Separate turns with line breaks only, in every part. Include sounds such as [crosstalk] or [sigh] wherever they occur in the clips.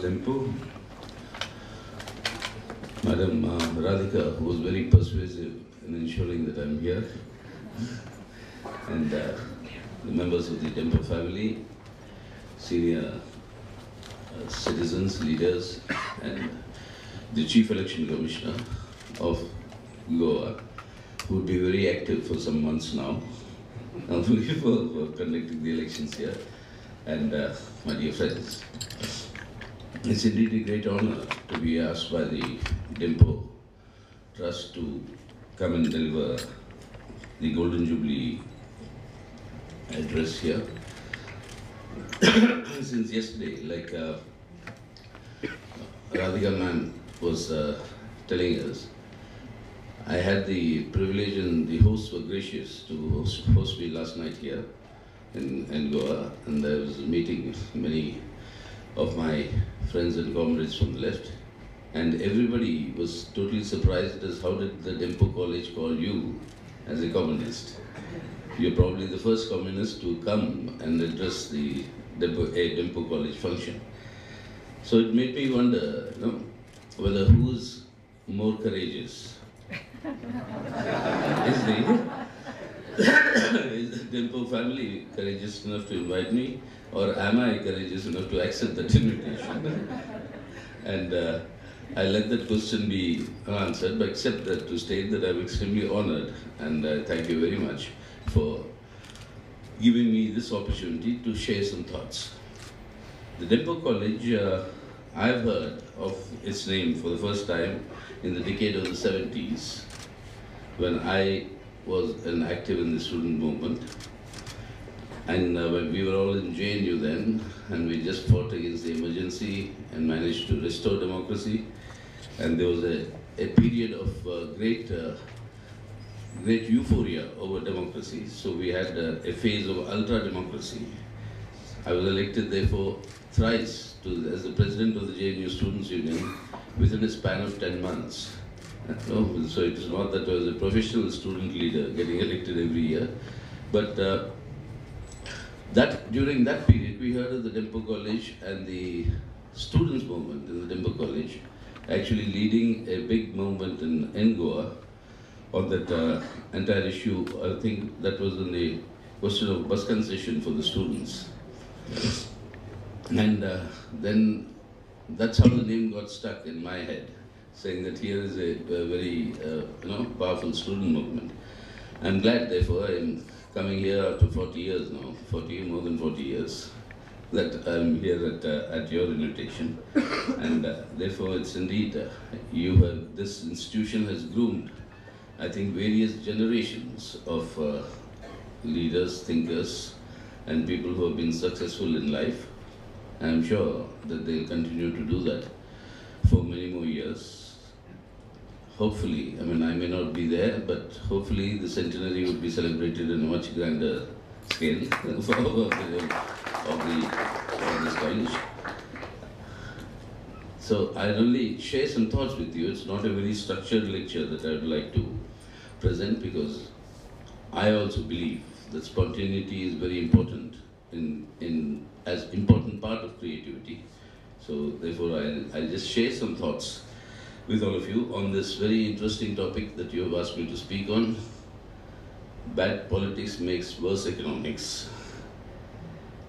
Dempo. Madam uh, Radhika, was very persuasive in ensuring that I'm here. And uh, the members of the Dempo family, senior uh, citizens, leaders, and the Chief Election Commissioner of Goa, who would be very active for some months now, [laughs] for, for conducting the elections here, and uh, my dear friends. It's indeed a great honor to be asked by the Dempo Trust to come and deliver the Golden Jubilee address here. [coughs] Since yesterday, like uh, Radhika Man was uh, telling us, I had the privilege and the hosts were gracious to host, host me last night here in, in Goa, and there was a meeting with many of my friends and comrades from the left, and everybody was totally surprised as how did the Dempo College call you as a communist? You're probably the first communist to come and address the Dempo, a Dempo College function. So it made me wonder, you know, whether who's more courageous. Is the [coughs] is the Dempo family courageous enough to invite me, or am I courageous enough to accept that invitation? and uh, I let that question be unanswered, but except that to state that I'm extremely honored, and uh, thank you very much for giving me this opportunity to share some thoughts. The Dempo College, uh, I've heard of its name for the first time in the decade of the 70s, when I was an active in the student movement. And uh, we were all in JNU then, and we just fought against the emergency and managed to restore democracy. And there was a, a period of uh, great, uh, great euphoria over democracy. So we had uh, a phase of ultra democracy. I was elected, therefore, thrice to, as the president of the JNU Students' Union within a span of 10 months. No, so it is not that I was a professional student leader getting elected every year, but uh, that during that period we heard of the Dempo College and the students movement in the Dempo College actually leading a big movement in, in Goa on that uh, entire issue. I think that was on the question of bus concession for the students. And uh, then that's how the name got stuck in my head, saying that here is a, a very uh, you know powerful student movement. I'm glad, therefore, I'm coming here after 40 years now, 40 more than 40 years, that I'm here at, uh, at your invitation, [coughs] and uh, therefore it's indeed uh, you have this institution has groomed, I think, various generations of uh, leaders, thinkers, and people who have been successful in life. I'm sure that they'll continue to do that for many more years. Hopefully, I mean, I may not be there, but hopefully the centenary would be celebrated in a much grander scale [laughs] of the, of the, of this college. So I'll only share some thoughts with you. It's not a very structured lecture that I would like to present because I also believe that spontaneity is very important in, in as important part of creativity. So therefore, I'll, I'll just share some thoughts with all of you on this very interesting topic that you have asked me to speak on. Bad politics makes worse economics.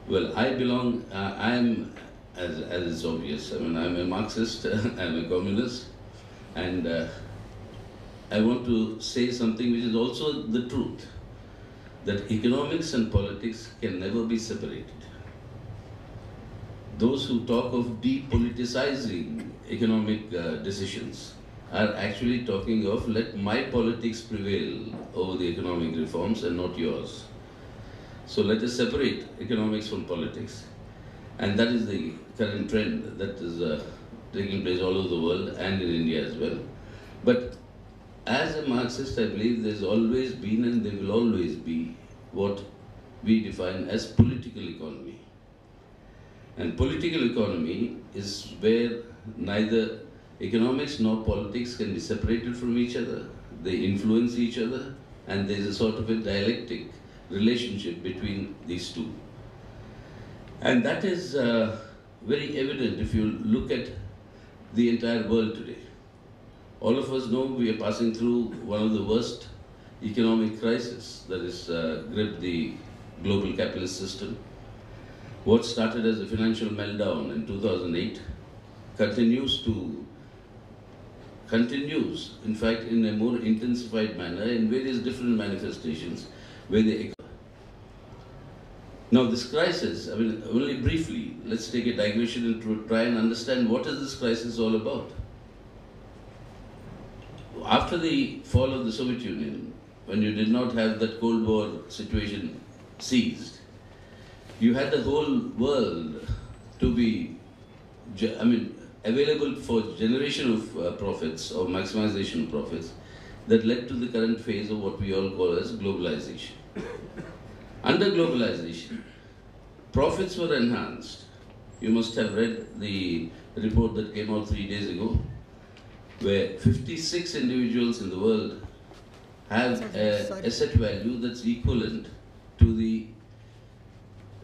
Well, I belong, uh, I'm, as, as is obvious, I mean, I'm a Marxist, [laughs] I'm a communist, and uh, I want to say something which is also the truth, that economics and politics can never be separated those who talk of depoliticizing economic uh, decisions are actually talking of let my politics prevail over the economic reforms and not yours. So let us separate economics from politics. And that is the current trend that is uh, taking place all over the world and in India as well. But as a Marxist, I believe there's always been and there will always be what we define as political. And political economy is where neither economics nor politics can be separated from each other. They influence each other, and there is a sort of a dialectic relationship between these two. And that is uh, very evident if you look at the entire world today. All of us know we are passing through one of the worst economic crises that has uh, gripped the global capitalist system. What started as a financial meltdown in 2008 continues to continues, in fact, in a more intensified manner in various different manifestations where they occur. now this crisis, I mean, only briefly, let's take a digression and try and understand what is this crisis all about. After the fall of the Soviet Union, when you did not have that Cold War situation seized, you had the whole world to be, I mean, available for generation of uh, profits or maximization of profits that led to the current phase of what we all call as globalization. [coughs] Under globalization, profits were enhanced. You must have read the report that came out three days ago, where 56 individuals in the world have an asset value that's equivalent to the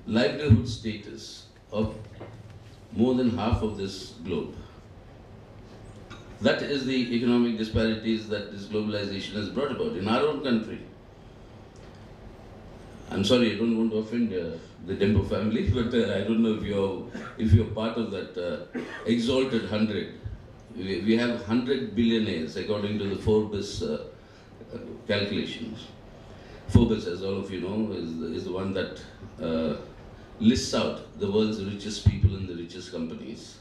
livelihood status of more than half of this globe. That is the economic disparities that this globalization has brought about in our own country. I'm sorry, I don't want to offend uh, the Dempo family, [laughs] but uh, I don't know if you're if you're part of that uh, exalted hundred. We, we, have hundred billionaires according to the Forbes uh, calculations. Forbes, as all of you know, is the, is the one that uh, lists out the world's richest people and the richest companies.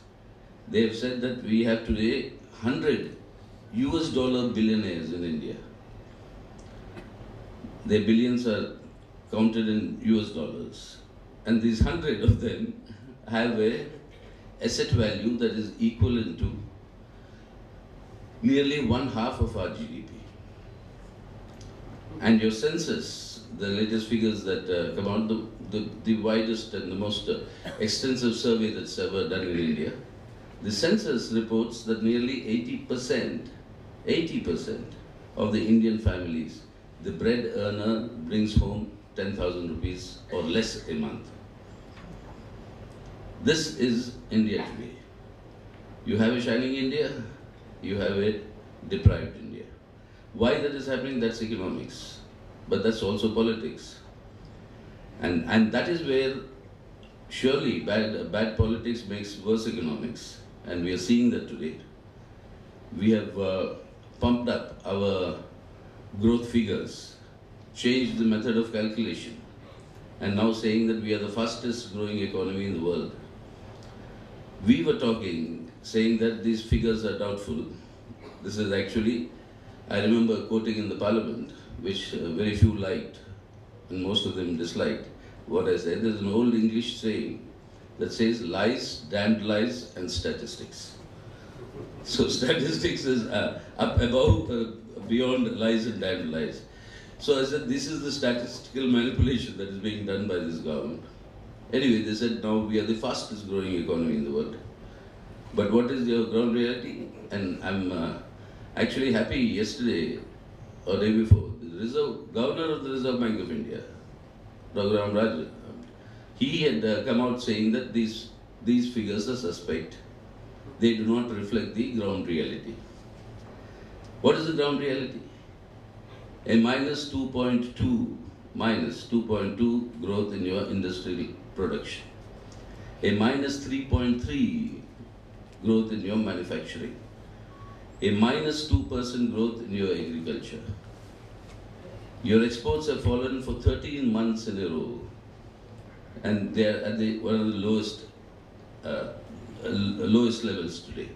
They have said that we have today 100 US dollar billionaires in India. Their billions are counted in US dollars. And these 100 of them have a asset value that is equivalent to nearly one half of our GDP. And your census, the latest figures that uh, come out, the, the, the, widest and the most uh, extensive survey that's ever done in India, the census reports that nearly 80%, 80% of the Indian families, the bread earner brings home 10,000 rupees or less a month. This is India today. You have a shining India, you have a deprived India. Why that is happening, that's economics. But that's also politics. And, and that is where surely bad, bad politics makes worse economics. And we are seeing that today. We have uh, pumped up our growth figures, changed the method of calculation, and now saying that we are the fastest growing economy in the world. We were talking, saying that these figures are doubtful. This is actually, I remember quoting in the parliament, which uh, very few liked, and most of them disliked what I said. There's an old English saying that says lies, damned lies, and statistics. [laughs] So statistics is uh, up above, uh, beyond lies and damned lies. So I said, this is the statistical manipulation that is being done by this government. Anyway, they said now we are the fastest growing economy in the world. But what is the ground reality? And I'm uh, actually happy yesterday or day before, Reserve, Governor of the Reserve Bank of India, Raghuram Raj, he had uh, come out saying that these, these figures are suspect. They do not reflect the ground reality. What is the ground reality? A minus 2.2, minus 2.2 growth in your industrial production. A minus 3.3 growth in your manufacturing. A minus 2% growth in your agriculture. Your exports have fallen for 13 months in a row and they are at the, one of the lowest, uh, lowest levels today.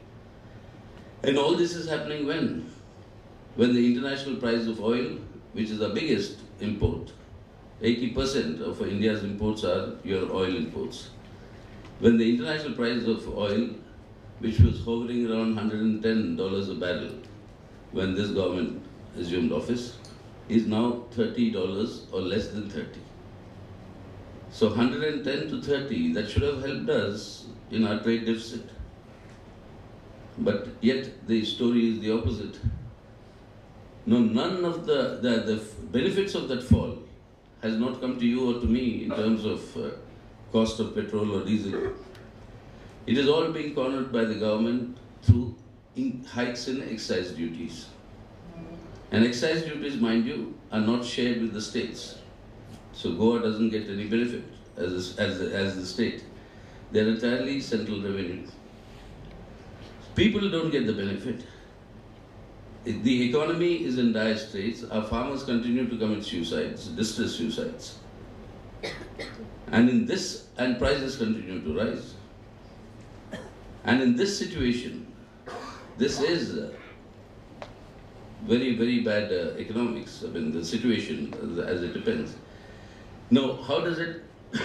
And all this is happening when? When the international price of oil, which is the biggest import, 80% of India's imports are your oil imports. When the international price of oil, which was hovering around $110 a barrel when this government assumed office, is now $30 or less than 30. So 110 to 30, that should have helped us in our trade deficit. But yet the story is the opposite. No, none of the, the, the benefits of that fall has not come to you or to me in terms of uh, cost of petrol or diesel. It is all being cornered by the government through hikes in excise duties. And excise duties, mind you, are not shared with the states. So Goa doesn't get any benefit as, a, as, as the state. They're entirely central revenue. People don't get the benefit. The economy is in dire straits. Our farmers continue to commit suicides, distress suicides. And in this, and prices continue to rise. And in this situation, this is very, very bad uh, economics. I mean, the situation as it depends. Now, how does it [coughs]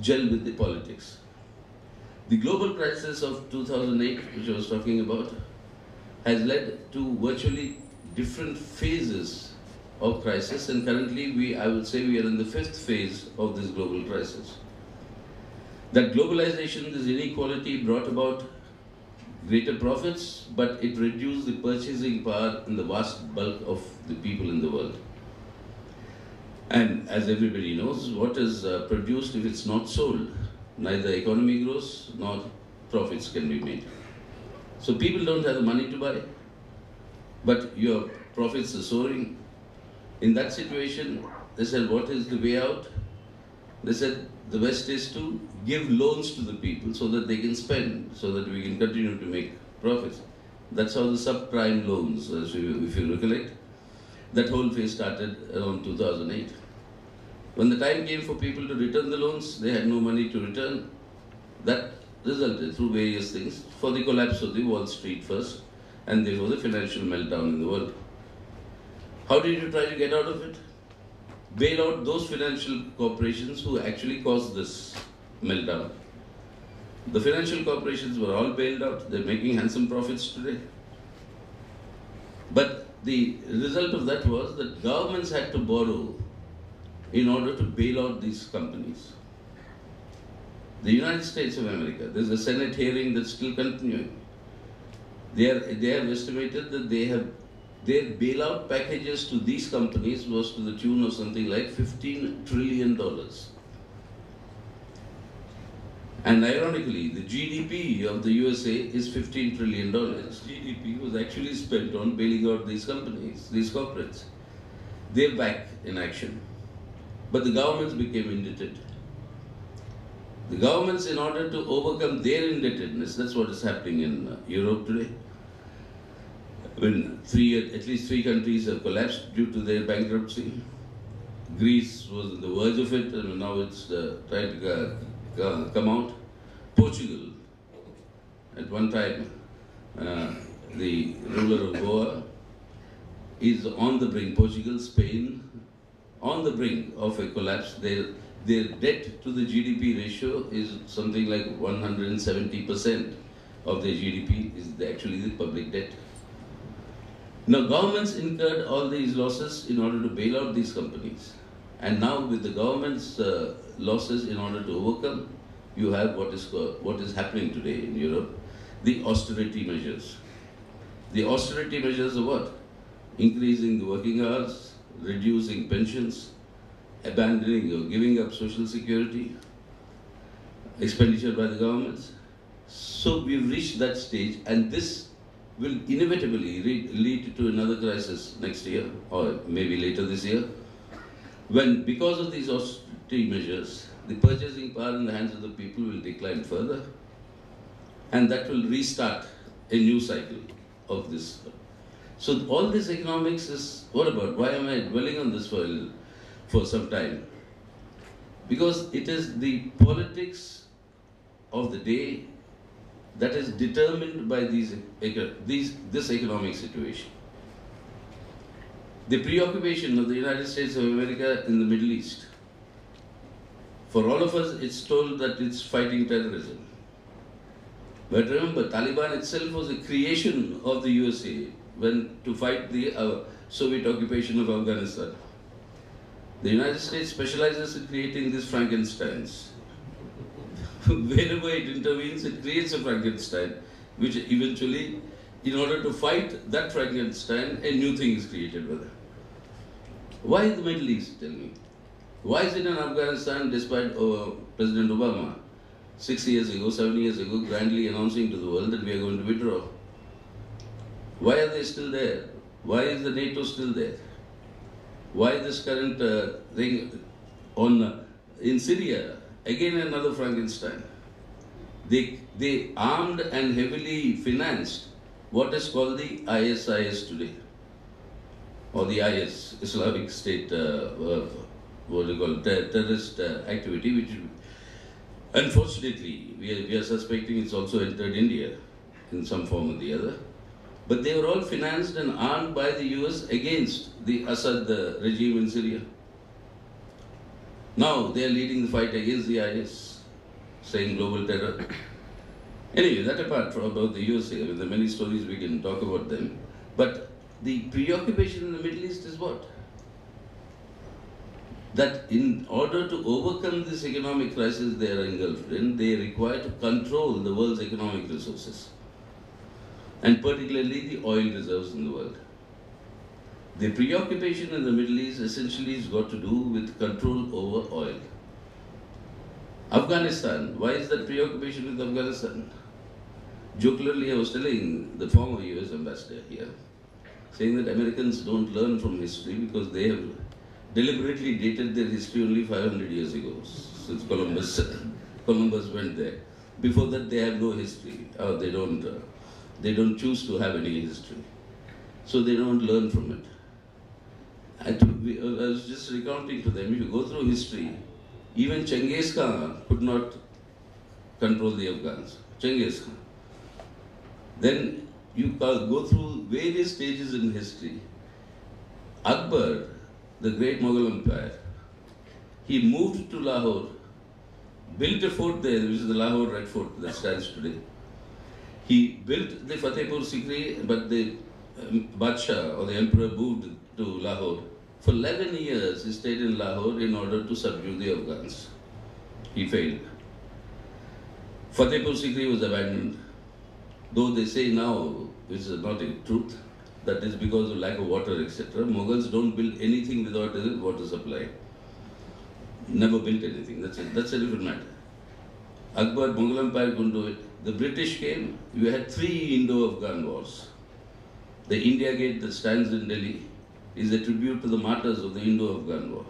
gel with the politics? The global crisis of 2008, which I was talking about, has led to virtually different phases of crisis, and currently we, I would say, we are in the fifth phase of this global crisis. That globalization, this inequality brought about greater profits, but it reduced the purchasing power in the vast bulk of the people in the world. And as everybody knows, what is uh, produced if it's not sold? Neither economy grows nor profits can be made. So people don't have the money to buy, but your profits are soaring. In that situation, they said, what is the way out? They said, the best is to give loans to the people so that they can spend, so that we can continue to make profits. That's how the subprime loans, uh, if you recollect, that whole phase started around 2008. When the time came for people to return the loans, they had no money to return. That resulted through various things for the collapse of the Wall Street first, and therefore the financial meltdown in the world. How did you try to get out of it? Bail out those financial corporations who actually caused this meltdown. The financial corporations were all bailed out. They're making handsome profits today. But the result of that was that governments had to borrow in order to bail out these companies. The United States of America, there's a Senate hearing that's still continuing. They, are, they have estimated that they have their bailout packages to these companies was to the tune of something like $15 trillion. And ironically, the GDP of the USA is $15 trillion. GDP was actually spent on bailing out these companies, these corporates. They're back in action. But the governments became indebted. The governments, in order to overcome their indebtedness, that's what is happening in uh, Europe today. When three, at least three countries have collapsed due to their bankruptcy. Greece was on the verge of it, and now it's uh, trying to uh, come out. Portugal, at one time, uh, the ruler of Goa, is on the brink. Portugal, Spain, on the brink of a collapse. Their, their debt to the GDP ratio is something like 170% of their GDP is actually the public debt. Now governments incurred all these losses in order to bail out these companies. And now with the government's uh, losses in order to overcome, you have what is, what is happening today in Europe, the austerity measures. The austerity measures are what? Increasing the working hours, reducing pensions, abandoning or giving up social security, expenditure by the governments. So we've reached that stage and this will inevitably lead to another crisis next year or maybe later this year when because of these austerity measures, the purchasing power in the hands of the people will decline further and that will restart a new cycle of this so all this economics is, what about? Why am I dwelling on this for, for some time? Because it is the politics of the day that is determined by these, these, this economic situation. The preoccupation of the United States of America in the Middle East. For all of us, it's told that it's fighting terrorism. But remember, Taliban itself was a creation of the USA when to fight the uh, Soviet occupation of Afghanistan. The United States specializes in creating these Frankensteins. [laughs] Wherever it intervenes, it creates a Frankenstein, which eventually, in order to fight that Frankenstein, a new thing is created with it. Why the Middle East, tell me? Why is it in Afghanistan, despite uh, President Obama six years ago, seven years ago, grandly announcing to the world that we are going to withdraw. Why are they still there? Why is the NATO still there? Why this current uh, thing on uh, in Syria? Again, another Frankenstein. They, they armed and heavily financed what is called the ISIS today, or the IS, Islamic State, uh, what do you call ter- terrorist uh, activity, which unfortunately we are, we are suspecting it's also entered India in some form or the other. But they were all financed and armed by the US against the Assad uh, regime in Syria. Now they are leading the fight against the IS, saying global terror. Anyway, that apart from about the USA, I mean, there are many stories we can talk about them. But the preoccupation in the Middle East is what? That in order to overcome this economic crisis they are engulfed in, they require to control the world's economic resources, and particularly the oil reserves in the world. The preoccupation in the Middle East essentially has got to do with control over oil. Afghanistan, why is that preoccupation with Afghanistan? Jocularly, I was telling the former US ambassador here, saying that Americans don't learn from history because they have deliberately dated their history only 500 years ago, since Columbus, Columbus went there. Before that, they have no history. Uh, they don't. Uh, they don't choose to have any history, so they don't learn from it. I, we, I was just recounting to them. If you go through history, even Genghis Khan could not control the Afghans. Genghis Khan. Then you go through various stages in history. Akbar, the great Mughal Empire, he moved to Lahore, built a fort there, which is the Lahore Red Fort that stands today. He built the Fatehpur Sikri, but the um, Badshah or the emperor moved to Lahore. For 11 years, he stayed in Lahore in order to subdue the Afghans. He failed. Fatehpur Sikri was abandoned. Though they say now, which is not a truth, that is because of lack of water, etc. Mughals don't build anything without a water supply. Never built anything. That's a, that's a different matter. Akbar, Mughal Empire couldn't do it. The British came. You had three Indo-Afghan wars. The India Gate that stands in Delhi is a tribute to the martyrs of the Indo-Afghan war.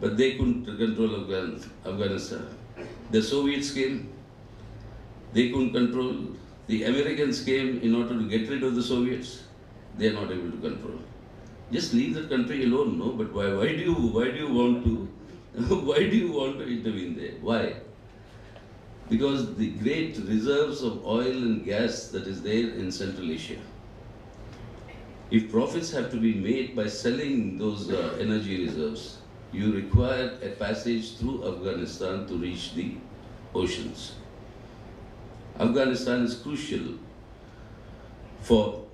But they couldn't control Afghan, Afghanistan. The Soviets came. They couldn't control. The Americans came in order to get rid of the Soviets. They are not able to control. Just leave the country alone, no? But why? Why do you? Why do you want to? [laughs] why do you want to intervene there? Why? Because the great reserves of oil and gas that is there in Central Asia. If profits have to be made by selling those uh, energy reserves, you require a passage through Afghanistan to reach the oceans. Afghanistan is crucial for,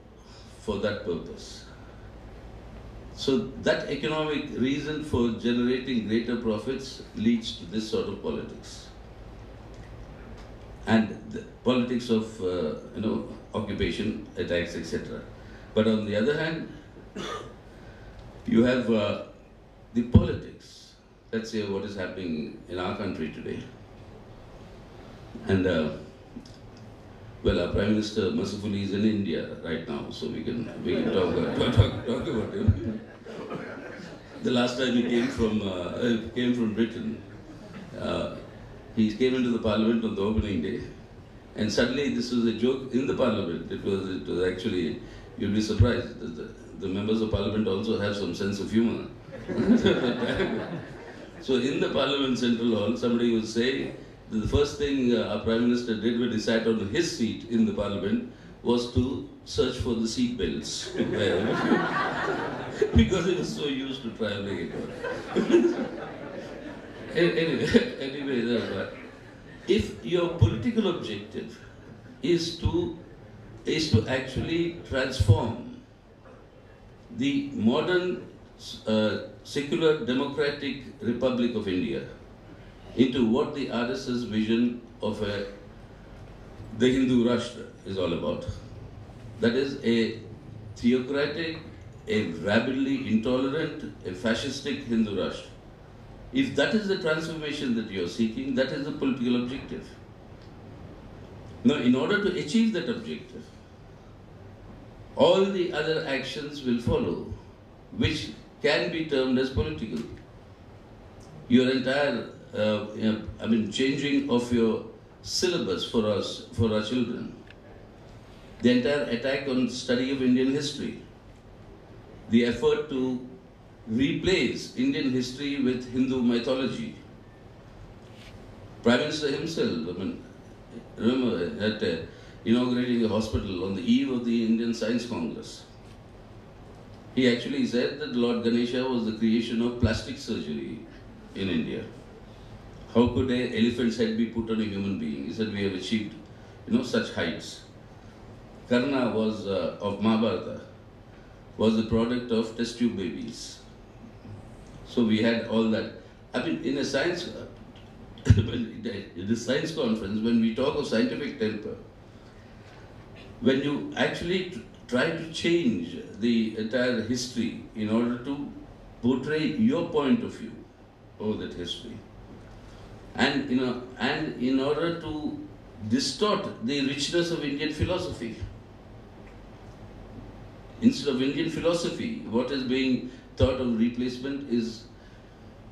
for that purpose. So that economic reason for generating greater profits leads to this sort of politics. And the politics of, uh, you know, occupation, attacks, etc. But on the other hand, you have uh, the politics. Let's say what is happening in our country today. And uh, well, our Prime Minister mercifully is in India right now, so we can we can talk, about, [laughs] talk, talk about him. The last time he came from uh, came from Britain, uh, he came into the Parliament on the opening day, and suddenly this was a joke in the Parliament. It was it was actually you'll be surprised. The, the members of Parliament also have some sense of humor. [laughs] so in the Parliament Central Hall, somebody was saying the first thing uh, our Prime Minister did when he sat on his seat in the Parliament was to search for the seat belts [laughs] [laughs] because he was so used to traveling. [laughs] anyway, anyway, if your political objective is to is to actually transform the modern uh, secular democratic republic of India into what the RSS vision of a, the Hindu Rashtra is all about. That is a theocratic, a rabidly intolerant, a fascistic Hindu Rashtra. If that is the transformation that you are seeking, that is the political objective. Now, in order to achieve that objective, all the other actions will follow, which can be termed as political. Your entire, uh, I mean, changing of your syllabus for us, for our children, the entire attack on study of Indian history, the effort to replace Indian history with Hindu mythology. Prime Minister himself, I mean, remember at uh, inaugurating a hospital on the eve of the Indian Science Congress, he actually said that Lord Ganesha was the creation of plastic surgery in India. How could an elephant's head be put on a human being? He said we have achieved, you know, such heights. Karna was uh, of Mahabharata, was the product of test tube babies. So we had all that. I mean, in a science, [laughs] in a science conference, when we talk of scientific temper, when you actually try to change the entire history in order to portray your point of view over that history, and you know, and in order to distort the richness of Indian philosophy. Instead of Indian philosophy, what is being thought of replacement is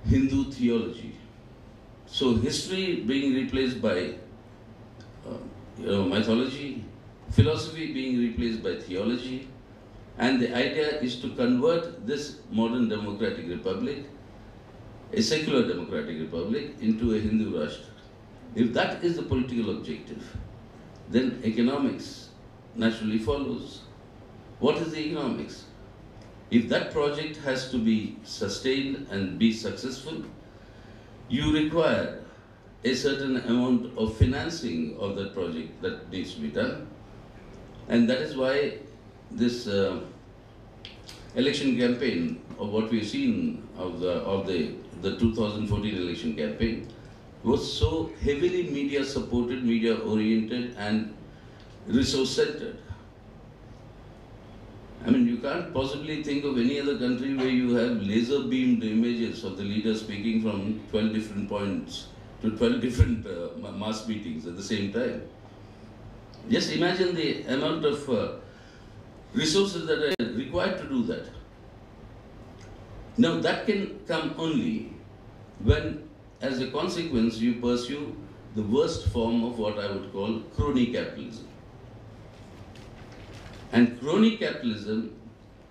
Hindu theology. So history being replaced by uh, you know, mythology, philosophy being replaced by theology, and the idea is to convert this modern democratic republic, a secular democratic republic, into a Hindu Rashtra. If that is the political objective, then economics naturally follows. What is the economics? If that project has to be sustained and be successful, you require a certain amount of financing of that project that needs to be done. And that is why this uh, election campaign of what we've seen of the, of the, the 2014 election campaign was so heavily media supported, media oriented and resource centered. I mean, you can't possibly think of any other country where you have laser beamed images of the leader speaking from 12 different points to 12 different uh, mass meetings at the same time. Just imagine the amount of uh, resources that are required to do that. Now, that can come only when, as a consequence, you pursue the worst form of what I would call crony capitalism. And crony capitalism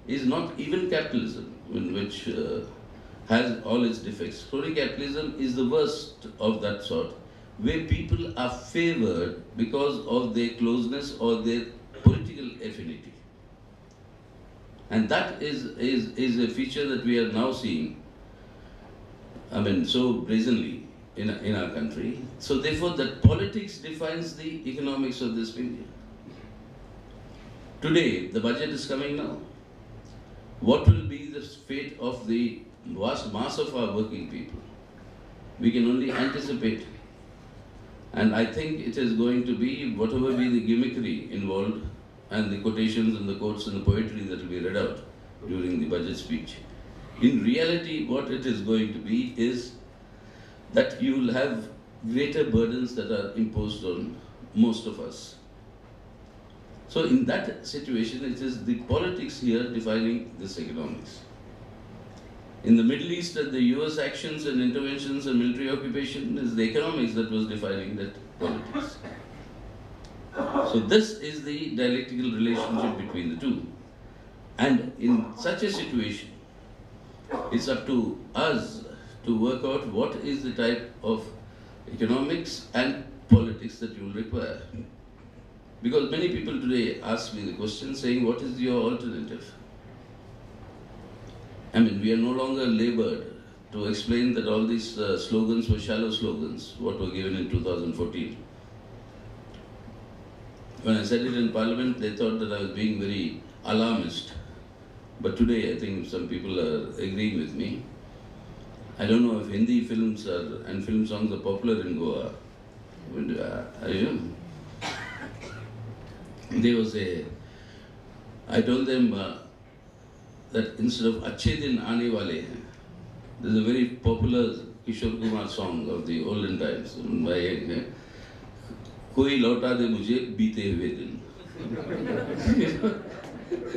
is not even capitalism, which uh, has all its defects. Crony capitalism is the worst of that sort, where people are favored because of their closeness or their political affinity. And that is, is, is a feature that we are now seeing, I mean, so brazenly in, in our country. So therefore, that politics defines the economics of this period. Today, the budget is coming now. What will be the fate of the vast mass of our working people? We can only anticipate. And I think it is going to be, whatever be the gimmickry involved, and the quotations and the quotes and the poetry that will be read out during the budget speech. In reality, what it is going to be is that you will have greater burdens that are imposed on most of us. So in that situation, it is the politics here defining this economics. In the Middle East, the US actions and interventions and military occupation is the economics that was defining that politics. So this is the dialectical relationship between the two. And in such a situation, it's up to us to work out what is the type of economics and politics that you will require. Because many people today ask me the question saying, what is your alternative? I mean, we are no longer labored to explain that all these uh, slogans were shallow slogans, what were given in 2014. When I said it in Parliament, they thought that I was being very alarmist. But today, I think some people are agreeing with me. I don't know if Hindi films are, and film songs are popular in Goa. Uh, I, there was a, I told them uh, that instead of Achhe Din Aane Wale Hain, there's a very popular Kishore Kumar song of the olden times. By, uh, कोई लौटा दे मुझे बीते हुए दिन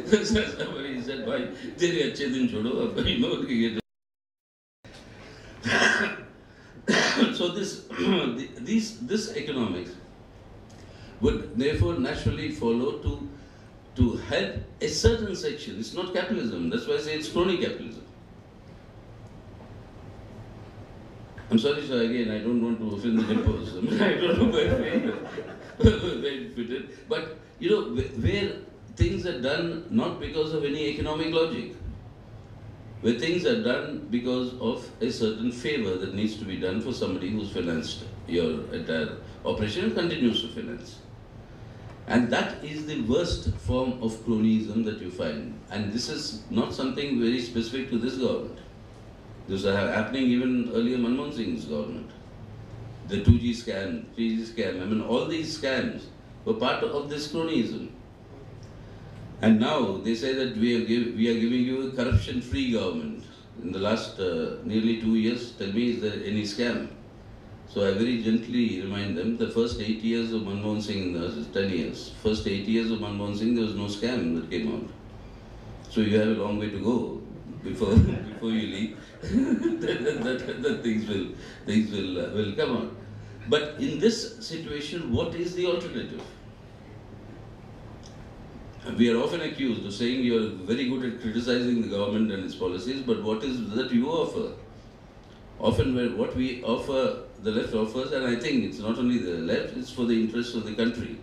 Somebody said, tere din chodo, ke so this, these, this economics would therefore naturally follow to, to help a certain section. It's not capitalism. That's why I say it's crony capitalism. I'm sorry, sir, again, I don't want to offend the Dempos. [laughs] I, I don't know where [laughs] it fitted. But, you know, where things are done not because of any economic logic, where things are done because of a certain favor that needs to be done for somebody who's financed your entire operation and continues to finance. And that is the worst form of cronyism that you find. And this is not something very specific to this government. This was happening even earlier Manmohan Singh's government. The 2G scam, 3G scam, I mean, all these scams were part of this cronyism. And now they say that we are, give, we are giving you a corruption-free government. In the last uh, nearly two years, tell me, is there any scam? So I very gently remind them, the first eight years of Manmohan Singh, was 10 years, first eight years of Manmohan Singh, there was no scam that came out. So you have a long way to go before, [laughs] before you leave. [laughs] that, that, that, things will, things will, uh, will come out. But in this situation, what is the alternative? We are often accused of saying you are very good at criticizing the government and its policies, but what is that you offer? Often what we offer, the left offers, and I think it's not only the left, it's for the interests of the country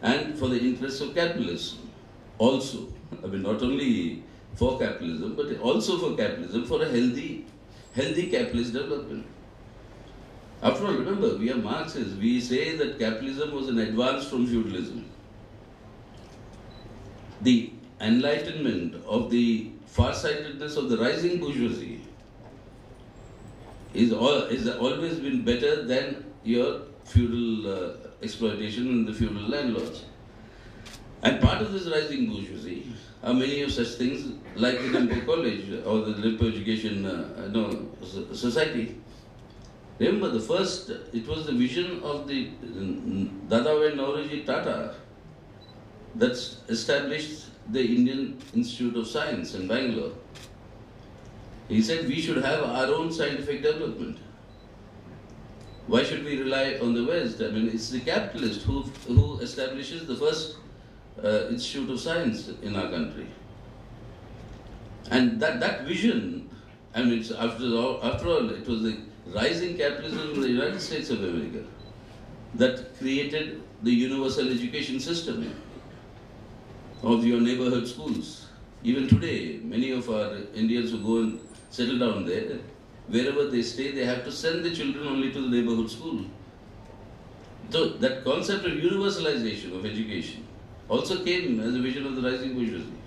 and for the interests of capitalism also. I mean, not only for capitalism, but also for capitalism, for a healthy, healthy capitalist development. After all, remember, we are Marxists. We say that capitalism was an advance from feudalism. The enlightenment of the farsightedness of the rising bourgeoisie is, all, is always been better than your feudal uh, exploitation and the feudal landlords. And part of this rising bourgeoisie are many of such things like the Dempo College or the Dempo Education uh, no, Society. Remember the first, it was the vision of the Dadabhai Naoroji Tata that established the Indian Institute of Science in Bangalore. He said we should have our own scientific development. Why should we rely on the West? I mean, it's the capitalist who, who establishes the first uh, Institute of Science in our country. And that, that vision, I mean, after all, after all, it was the rising capitalism in the United States of America that created the universal education system of your neighborhood schools. Even today, many of our Indians who go and settle down there, wherever they stay, they have to send the children only to the neighborhood school. So that concept of universalization of education also came as a vision of the rising bourgeoisie.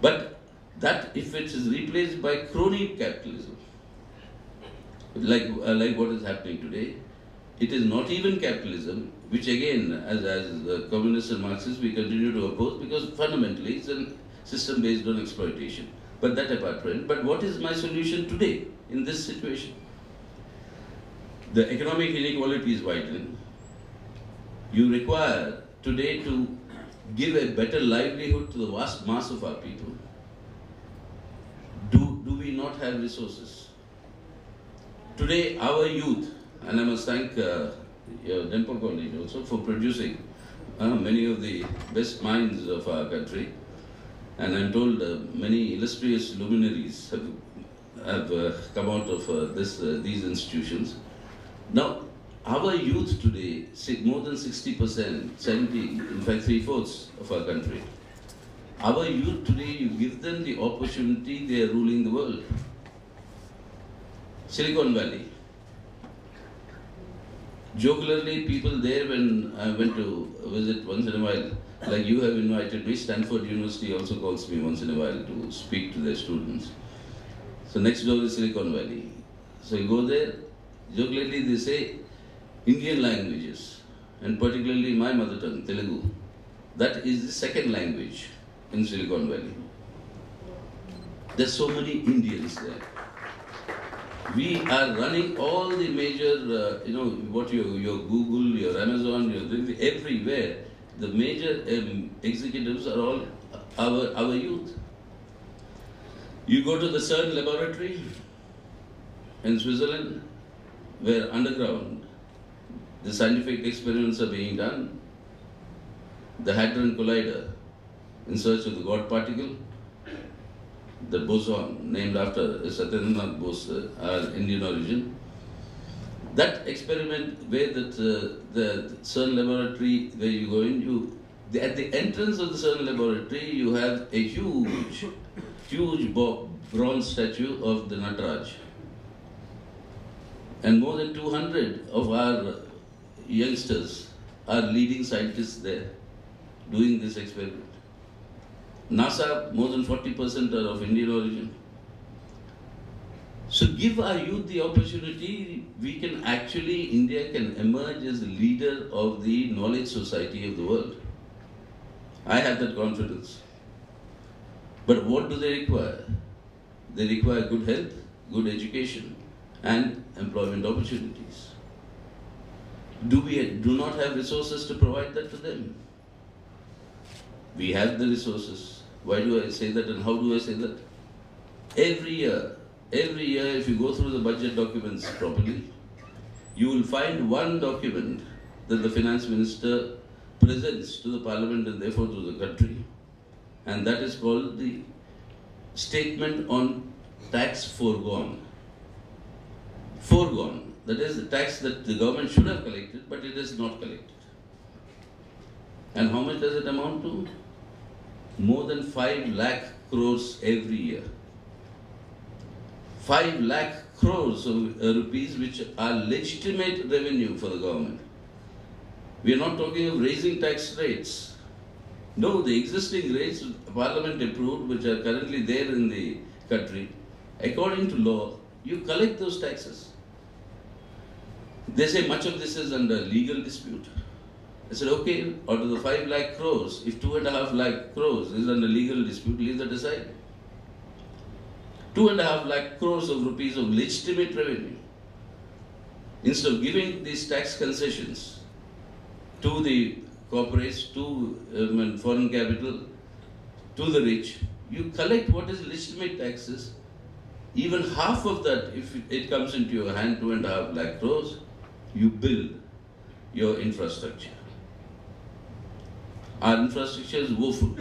But that if it is replaced by crony capitalism, like, uh, like what is happening today, it is not even capitalism, which again, as, as communists and Marxists, we continue to oppose because fundamentally it's a system based on exploitation. But that apart from it, but what is my solution today in this situation? The economic inequality is widening. You require today to give a better livelihood to the vast mass of our people? Do, do we not have resources? Today, our youth, and I must thank uh, Dempo College also for producing uh, many of the best minds of our country. And I'm told uh, many illustrious luminaries have, have uh, come out of uh, this, uh, these institutions. Now, our youth today, more than 60%, 70, in fact three-fourths of our country, our youth today, you give them the opportunity, they are ruling the world. Silicon Valley. Jocularly, people there, when I went to visit once in a while, like you have invited me, Stanford University also calls me once in a while to speak to their students. So next door is Silicon Valley. So you go there, jocularly they say, Indian languages, and particularly my mother tongue, Telugu, that is the second language in Silicon Valley. There's so many Indians there. We are running all the major, uh, you know, what your, your Google, your Amazon, your everywhere. The major um, executives are all our, our youth. You go to the CERN laboratory in Switzerland, where underground the scientific experiments are being done. The Hadron Collider, in search of the God particle, the boson, named after Satyendranath Bose, uh, our Indian origin. That experiment where that, uh, the CERN laboratory, where you go in, you, the, at the entrance of the CERN laboratory, you have a huge, huge bronze statue of the Nataraj. And more than 200 of our youngsters are leading scientists there doing this experiment. NASA, more than 40% are of Indian origin. So give our youth the opportunity, we can actually, India can emerge as the leader of the knowledge society of the world. I have that confidence. But what do they require? They require good health, good education, and employment opportunities. Do we do not have resources to provide that to them? We have the resources. Why do I say that and how do I say that? Every year, every year if you go through the budget documents properly, you will find one document that the finance minister presents to the parliament and therefore to the country. And that is called the statement on tax foregone. Foregone. That is the tax that the government should have collected, but it is not collected. And how much does it amount to? More than 5 lakh crores every year. 5 lakh crores of uh, rupees which are legitimate revenue for the government. We are not talking of raising tax rates. No, the existing rates Parliament approved, which are currently there in the country, according to law, you collect those taxes. They say much of this is under legal dispute. I said, okay, out of the 5 lakh crores, if 2.5 lakh crores is under legal dispute, leave that aside. 2.5 lakh crores of rupees of legitimate revenue. Instead of giving these tax concessions to the corporates, to um, foreign capital, to the rich, you collect what is legitimate taxes. Even half of that, if it comes into your hand, 2.5 lakh crores, you build your infrastructure. Our infrastructure is woeful.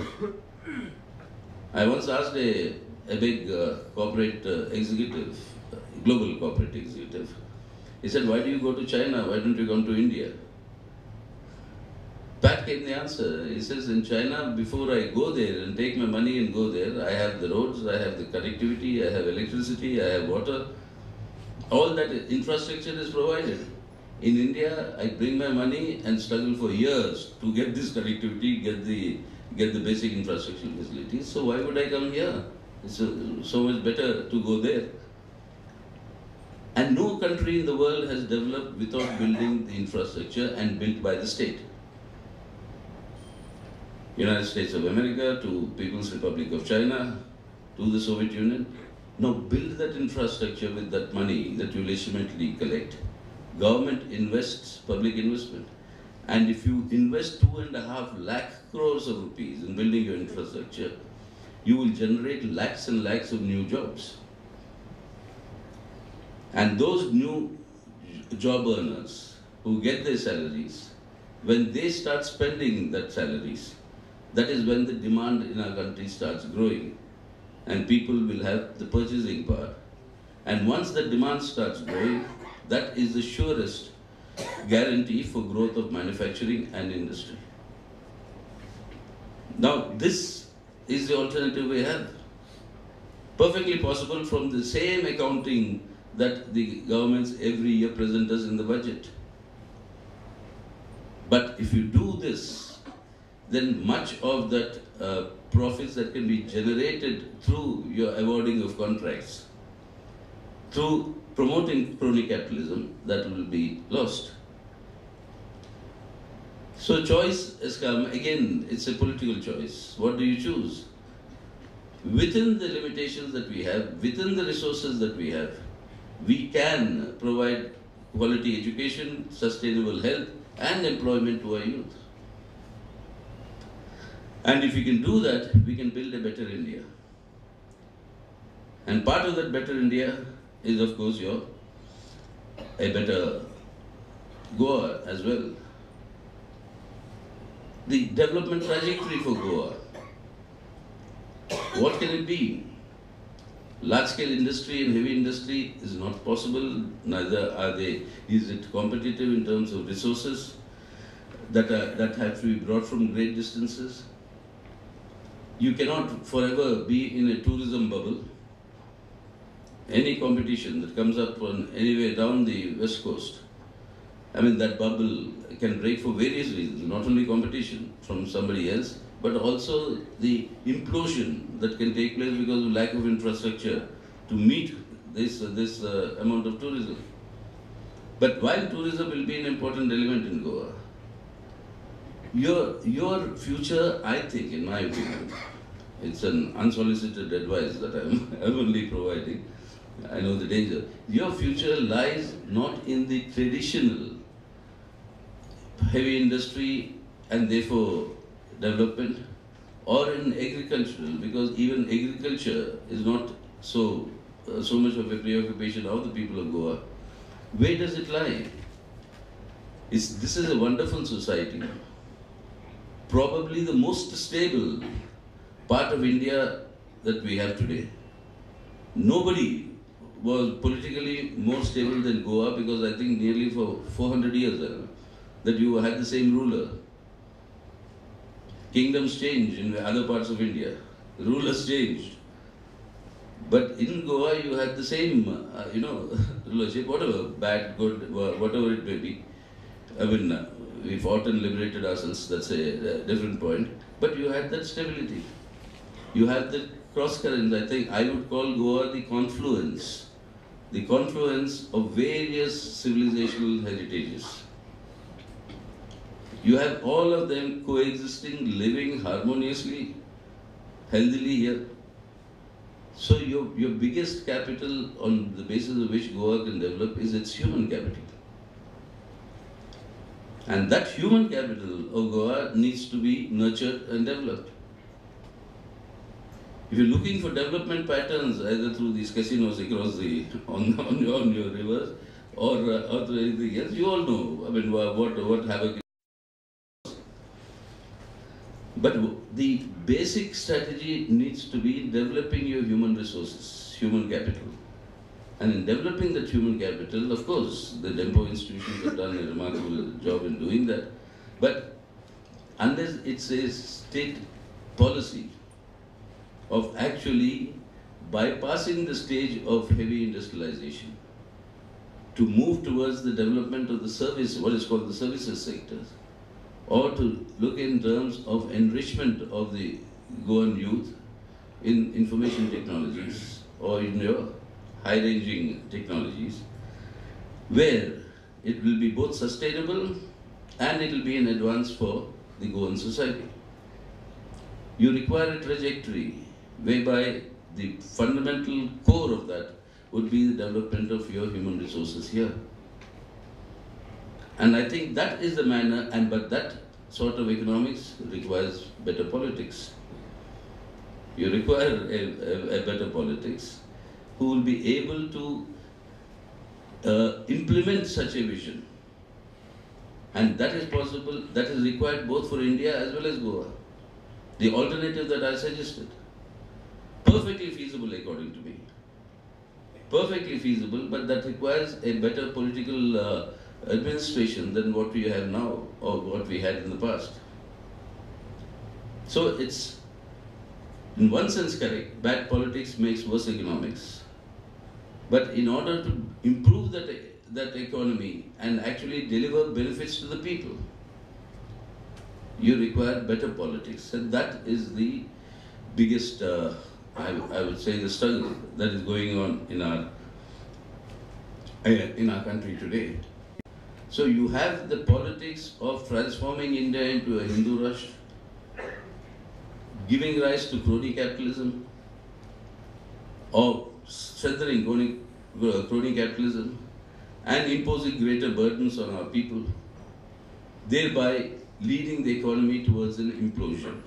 I once asked a, a big uh, corporate uh, executive, global corporate executive, he said, why do you go to China? Why don't you come to India? Back came the answer. He says, in China, before I go there and take my money and go there, I have the roads, I have the connectivity, I have electricity, I have water. All that infrastructure is provided. In India, I bring my money and struggle for years to get this connectivity, get the get the basic infrastructure facilities. So why would I come here? It's uh, so much better to go there. And no country in the world has developed without building the infrastructure and built by the state. United States of America to People's Republic of China to the Soviet Union. Now build that infrastructure with that money that you legitimately collect government invests public investment. And if you invest two and a half lakh crores of rupees in building your infrastructure, you will generate lakhs and lakhs of new jobs. And those new job earners who get their salaries, when they start spending that salaries, that is when the demand in our country starts growing and people will have the purchasing power. And once the demand starts growing, that is the surest guarantee for growth of manufacturing and industry. Now, this is the alternative we have. Perfectly possible from the same accounting that the governments every year present us in the budget. But if you do this, then much of that uh, profits that can be generated through your awarding of contracts, through promoting crony capitalism, that will be lost. So choice has come, again, it's a political choice. What do you choose? Within the limitations that we have, within the resources that we have, we can provide quality education, sustainable health, and employment to our youth. And if we can do that, we can build a better India. And part of that better India is, of course, your a better Goa as well. The development trajectory for Goa. What can it be? Large scale industry and heavy industry is not possible, neither are they. Is it competitive in terms of resources that, are, that have to be brought from great distances? You cannot forever be in a tourism bubble. Any competition that comes up on anywhere down the west coast, I mean, that bubble can break for various reasons, not only competition from somebody else, but also the implosion that can take place because of lack of infrastructure to meet this, uh, this uh, amount of tourism. But while tourism will be an important element in Goa, your, your future, I think, in my opinion, it's an unsolicited advice that I'm, [laughs] I'm only providing. I know the danger. Your future lies not in the traditional heavy industry and therefore development or in agricultural because even agriculture is not so uh, so much of a preoccupation of the people of Goa. Where does it lie? It's, this is a wonderful society, probably the most stable part of India that we have today. Nobody was politically more stable than Goa because I think nearly for 400 years uh, that you had the same ruler. Kingdoms change in other parts of India. Rulers changed. But in Goa, you had the same, uh, you know, [laughs] rulership, whatever, bad, good, whatever it may be. I mean, uh, we fought and liberated ourselves, that's a, a, different point. But you had that stability. You had the cross currents. I think I would call Goa the confluence, the confluence of various civilizational heritages. You have all of them coexisting, living harmoniously, healthily here. So your, your biggest capital on the basis of which Goa can develop is its human capital. And that human capital of Goa needs to be nurtured and developed. If you're looking for development patterns either through these casinos across the [laughs] on, on, your, on your rivers or, uh, or through anything else, you all know I mean what what havoc but the basic strategy needs to be developing your human resources, human capital. And in developing that human capital, of course, the DEMPO institutions have done a remarkable job in doing that. But unless it's a state policy of actually bypassing the stage of heavy industrialization to move towards the development of the service, what is called the services sectors, or to look in terms of enrichment of the Goan youth in information technologies or in your high-ranging technologies, where it will be both sustainable and it will be an advance for the Goan society. You require a trajectory whereby the fundamental core of that would be the development of your human resources here. And I think that is the manner, and but that sort of economics requires better politics. You require a, a, a better politics who will be able to uh, implement such a vision. And that is possible, that is required both for India as well as Goa. The alternative that I suggested, perfectly feasible according to me. Perfectly feasible, but that requires a better political uh, administration than what we have now or what we had in the past. So it's, in one sense, correct. Bad politics makes worse economics. But in order to improve that, that economy and actually deliver benefits to the people, you require better politics. And that is the biggest, uh, I, I would say, the struggle that is going on in our, in our country today. So you have the politics of transforming India into a Hindu Rashtra, giving rise to crony capitalism, or strengthening crony, crony capitalism and imposing greater burdens on our people, thereby leading the economy towards an implosion.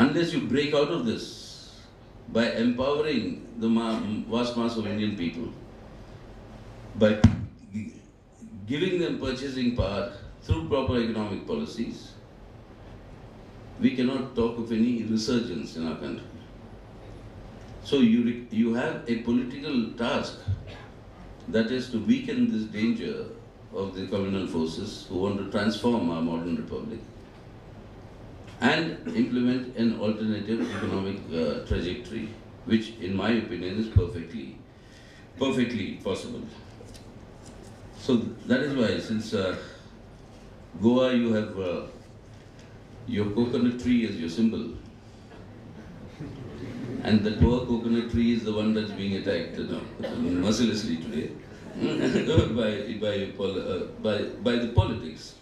Unless you break out of this by empowering the vast mass of Indian people, by giving them purchasing power through proper economic policies, we cannot talk of any resurgence in our country. So you, you have a political task that is to weaken this danger of the communal forces who want to transform our modern republic and implement an alternative economic uh, trajectory, which in my opinion is perfectly, perfectly possible. So that is why since uh, Goa you have uh, your coconut tree as your symbol, and the poor coconut tree is the one that's being attacked you know, mercilessly today [laughs] by, by, uh, by, by the politics.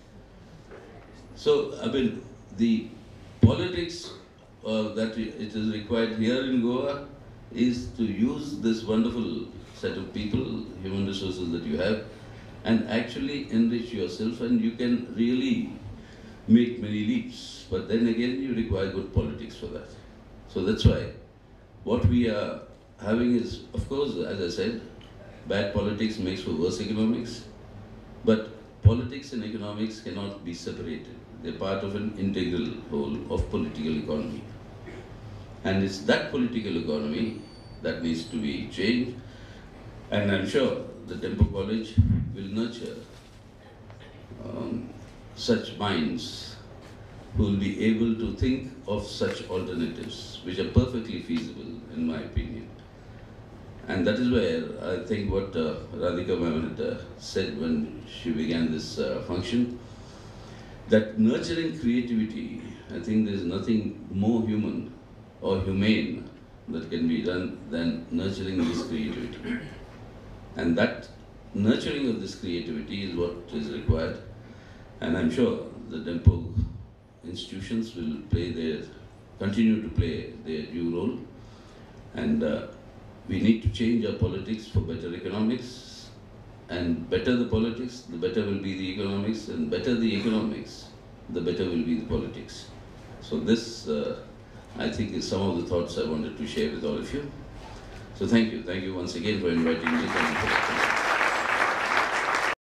So, I mean, the politics uh, that it is required here in Goa is to use this wonderful set of people, human resources that you have, and actually enrich yourself, and you can really make many leaps. But then again, you require good politics for that. So that's why what we are having is, of course, as I said, bad politics makes for worse economics, but politics and economics cannot be separated. They're part of an integral whole of political economy. And it's that political economy that needs to be changed. And I'm sure the Dempo College will nurture um, such minds who will be able to think of such alternatives, which are perfectly feasible, in my opinion. And that is where I think what uh, Radhika uh, said when she began this uh, function, that nurturing creativity, I think there is nothing more human or humane that can be done than nurturing this creativity. And that nurturing of this creativity is what is required. And I'm sure the Dempo institutions will play their, continue to play their due role. And uh, we need to change our politics for better economics. And better the politics, the better will be the economics. And better the economics, the better will be the politics. So this, uh, I think, is some of the thoughts I wanted to share with all of you. So thank you. Thank you once again for inviting me.